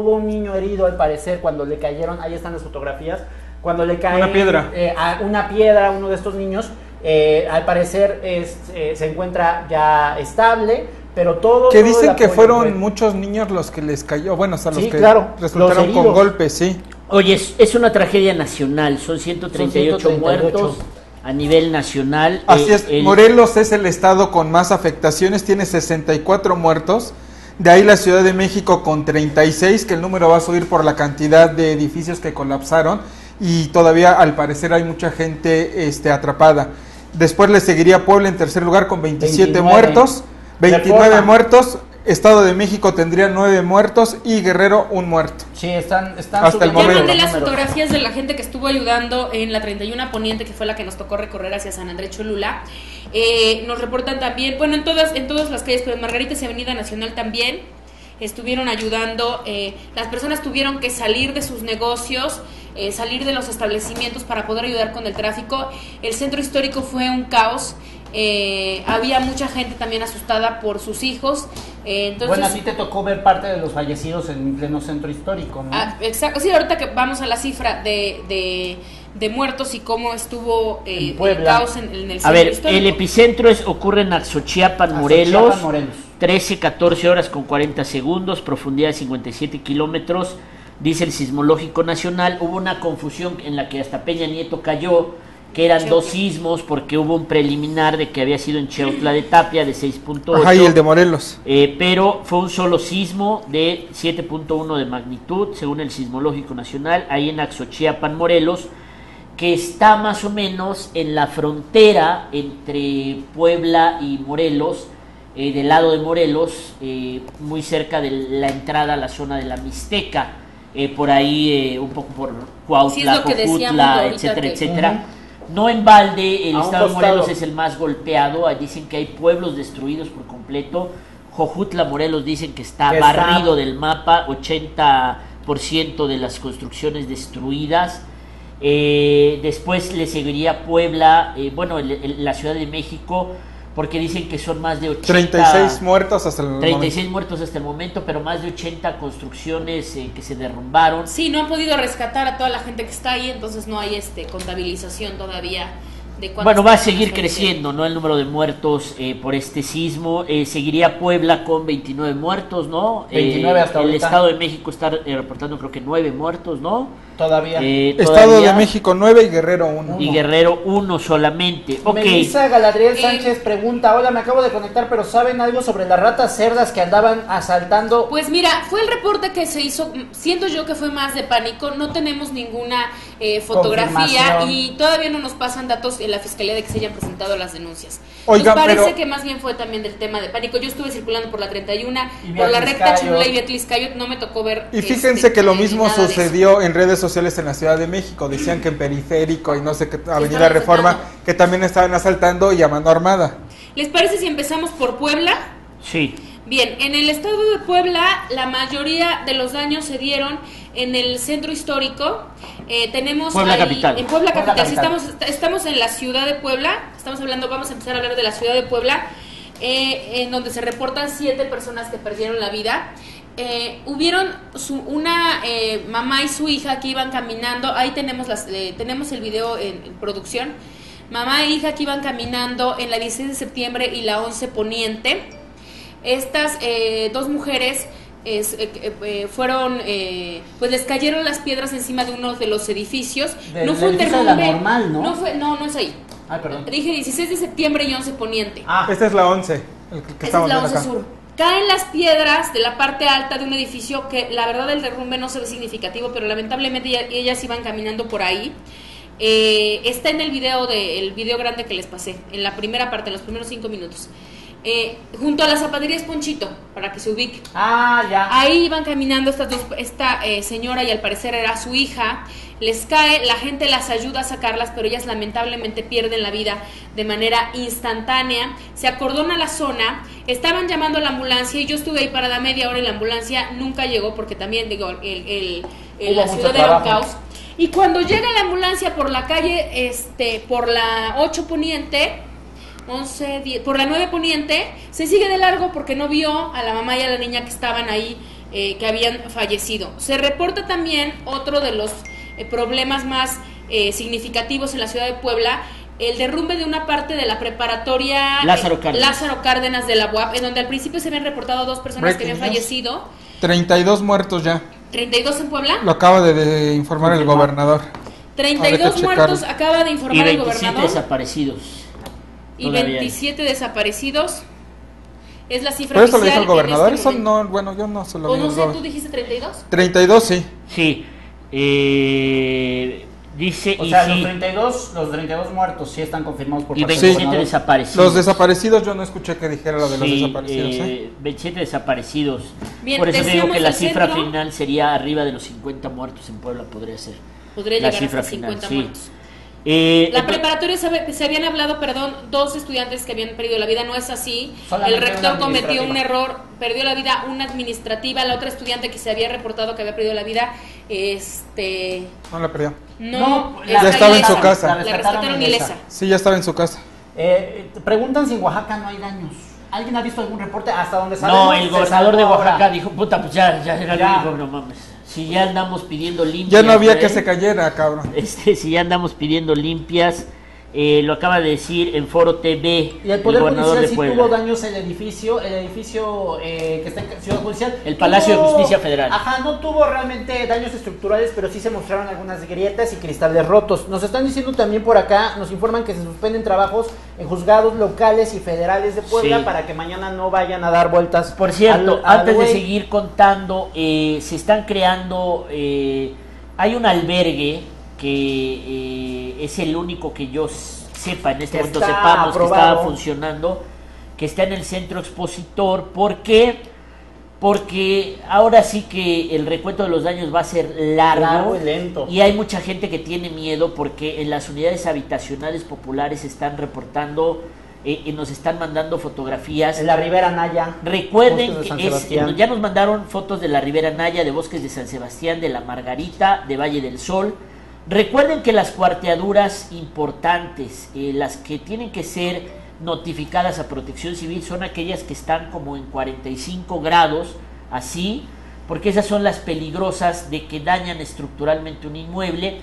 hubo un niño herido al parecer cuando le cayeron, ahí están las fotografías, cuando le cae Una piedra. eh, a una piedra a uno de estos niños, eh, al parecer es, eh, se encuentra ya estable, pero todo... Que dicen que apoyo fueron fue- muchos niños los que les cayó, bueno, o sea, los Sí, que claro, resultaron los con golpes, sí. Oye, es, es una tragedia nacional, son 138, 138. muertos a nivel nacional. Así Eh, es, el- Morelos es el estado con más afectaciones, tiene 64 muertos. De ahí la Ciudad de México con 36, que el número va a subir por la cantidad de edificios que colapsaron y todavía al parecer hay mucha gente este, atrapada. Después le seguiría Puebla en tercer lugar con 27 29. muertos, 29 Reforma. muertos. Estado de México tendría 9 muertos y Guerrero un muerto. Sí, están, están Hasta el subiendo Ya momento. mandé las fotografías de la gente que estuvo ayudando en la 31 Poniente, que fue la que nos tocó recorrer hacia San Andrés Cholula. Eh, nos reportan también, bueno, en todas, en todas las calles, pero en Margaritas y Avenida Nacional también estuvieron ayudando. eh, las personas tuvieron que salir de sus negocios, eh, salir de los establecimientos para poder ayudar con el tráfico. El centro histórico fue un caos. Eh, había mucha gente también asustada por sus hijos. eh, entonces, Bueno, a ti te tocó ver parte de los fallecidos en pleno centro histórico, ¿no? Ah, exacto. Sí, ahorita que vamos a la cifra de, de, de muertos y cómo estuvo eh, En el caos en, en el centro A ver, histórico. el epicentro es, ocurre en Axochiapan, Morelos, Axochiapan, Morelos. 13, 14 horas con 40 segundos, profundidad de 57 kilómetros, dice el Sismológico Nacional. Hubo una confusión en la que hasta Peña Nieto cayó, que eran dos sismos, porque hubo un preliminar de que había sido en Cheutla de Tapia de 6.8. Ajá, y el de Morelos. Eh, pero fue un solo sismo de 7.1 de magnitud, según el Sismológico Nacional, ahí en Axochiapan, Morelos, que está más o menos en la frontera entre Puebla y Morelos, eh, del lado de Morelos, eh, muy cerca de la entrada a la zona de la Mixteca, eh, por ahí eh, un poco por Sí, Cuautla, que ahorita etcétera, etcétera. No en balde, el estado de. Morelos es el más golpeado. Dicen que hay pueblos destruidos por completo. Jojutla, Morelos dicen que está Que está- barrido del mapa, 80% de las construcciones destruidas. Eh, después le seguiría Puebla, eh, bueno, el- el- la Ciudad de México, porque dicen que son más de 80. 36 muertos hasta el momento. 36 muertos hasta el momento, pero más de 80 construcciones eh, que se derrumbaron. Sí, no han podido rescatar a toda la gente que está ahí, entonces no hay este contabilización todavía de Bueno, va a seguir creciendo, ¿no? El número de muertos eh, por este sismo. Eh, seguiría Puebla con 29 muertos, ¿no? 29 hasta El ahorita. Estado de México está eh, reportando creo que 9 muertos, ¿no? Todavía. Eh, Estado todavía- de México 9 y Guerrero 1. Y Guerrero 1 solamente. Ok. Melissa Galadriel Eh, Sánchez pregunta, hola, me acabo de conectar, pero ¿saben algo sobre las ratas cerdas que andaban asaltando? Pues mira, fue el reporte que se hizo, mm, siento yo que fue más de pánico, no tenemos ninguna eh, fotografía y todavía no nos pasan datos en la fiscalía de que se hayan presentado las denuncias. Oigan, nos parece pero- que más bien fue también del tema de pánico. Yo estuve circulando por la 31, Y por la recta. Cholula y Beatriz Cayot, no me tocó ver. Y este, fíjense que lo mismo sucedió en redes sociales en la Ciudad de México. Decían que en Periférico y no sé qué, Avenida Reforma, asaltando. que también estaban asaltando y a mano armada. ¿Les parece si empezamos por Puebla? Sí. Bien, en el estado de Puebla la mayoría de los daños se dieron en el centro histórico. Eh, tenemos Puebla ahí- capital. En Puebla Puebla capital. Sí, capital. estamos, est- estamos en la ciudad de Puebla. Estamos hablando, vamos a empezar a hablar de la ciudad de Puebla, eh, en donde se reportan siete personas que perdieron la vida. Eh, hubieron su- una eh, mamá y su hija que iban caminando. Ahí tenemos las, eh, tenemos el video en, en producción. Mamá e hija que iban caminando en la 16 de septiembre y la 11 poniente. Estas eh, dos mujeres es, eh, eh, fueron, eh, pues les cayeron las piedras encima de uno de los edificios. No fue un derrumbe. Normal, ¿no? fue, no, no es ahí. Ay, perdón. Dije 16 de septiembre y 11 poniente. Ah, Esta es la 11, el que, estamos es la viendo 11 acá. Sur. Caen las piedras de la parte alta de un edificio que la verdad el derrumbe no se ve significativo, pero lamentablemente ella- ellas iban caminando por ahí. Eh, está en el video de, el video grande que les pasé, en la primera parte, en los primeros cinco minutos. Eh, junto a las zapaterías Ponchito, para que se ubique. ah, ya. Ahí iban caminando estas dos, esta eh, señora y al parecer era su hija. Les cae, la gente las ayuda a sacarlas, pero ellas lamentablemente pierden la vida de manera instantánea. Se acordona la zona, estaban llamando a la ambulancia y yo estuve ahí parada media hora y la ambulancia nunca llegó porque también, digo, el, el- la ciudad era un caos. Y cuando llega la ambulancia por la calle, este, por la 8 Poniente, 11, 10, por la 9 Poniente, se sigue de largo porque no vio a la mamá y a la niña que estaban ahí eh, que habían fallecido. Se reporta también otro de los eh, problemas más eh, significativos en la ciudad de Puebla, el derrumbe de una parte de la preparatoria Lázaro Cárdenas. Lázaro Cárdenas de la UAP, en donde al principio se habían reportado dos personas que habían fallecido. 32 muertos ya. 32 en Puebla. Lo acaba de, de informar el gobernador. 32 Habrá que muertos acaba de Y informar el 27 gobernador. desaparecidos. Y Todavía hay. 27 desaparecidos. Es la cifra ¿Pero eso lo oficial dijo el gobernador? este Eso momento. no, bueno, yo no se lo O vi no sé, ¿tú dijiste 32? 32, sí. Sí. Eh, dice O y sea, sí, los 32, los 32 muertos sí están confirmados por y parte del 27 gobernador. desaparecidos. Los desaparecidos, yo no escuché que dijera lo de los Sí, desaparecidos. ¿eh? eh, 27 desaparecidos. Bien, Por eso te digo que la cifra centro. final sería arriba de los 50 muertos en Puebla, podría ser. Podría la llegar cifra final, 50 sí. muertos. Eh, La preparatoria se habían hablado, perdón, dos estudiantes que habían perdido la vida, no es así. Solamente el rector cometió un error, perdió la vida una administrativa, la otra estudiante que se había reportado que había perdido la vida, este, No la perdió. no, ya estaba en su casa. La La rescataron ilesa. Sí, ya estaba en su casa. Eh, preguntan si en Oaxaca no hay daños. ¿Alguien ha visto algún reporte hasta donde no, sabemos? el gobernador de Oaxaca ahora? dijo, puta, pues ya, ya era el Ya. único, no mames. Si ya andamos pidiendo limpias. Ya no había que se cayera, cabrón. Este, si ya andamos pidiendo limpias, eh, lo acaba de decir en Foro TV Y el Poder Judicial sí tuvo daños el edificio, el edificio eh, que está en Ciudad Judicial. El Palacio de Justicia Federal. Ajá, no tuvo realmente daños estructurales, pero sí se mostraron algunas grietas y cristales rotos. Nos están diciendo también por acá, nos informan que se suspenden trabajos en juzgados locales y federales de Puebla Sí. para que mañana no vayan a dar vueltas. Por cierto, al- al antes de seguir contando, eh, se están creando, eh, hay un albergue que eh, es el único que yo sepa, en este Que momento sepamos que estaba funcionando, que está en el centro expositor. ¿Por qué? Porque ahora sí que el recuento de los daños va a ser largo, Largo y lento. y hay mucha gente que tiene miedo porque en las unidades habitacionales populares están reportando eh, y nos están mandando fotografías En la Ribera Naya. Recuerden que es, ya nos mandaron fotos de la Ribera Naya, de Bosques de San Sebastián, de la Margarita, de Valle del Sol. Recuerden que las cuarteaduras importantes, eh, las que tienen que ser notificadas a Protección Civil, son aquellas que están como en 45 grados, así, porque esas son las peligrosas de que dañan estructuralmente un inmueble